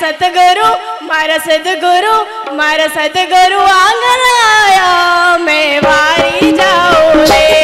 सतगुरु मारा सतगुरु मारा सतगुरु आँगन आया मैं वारी जाऊँ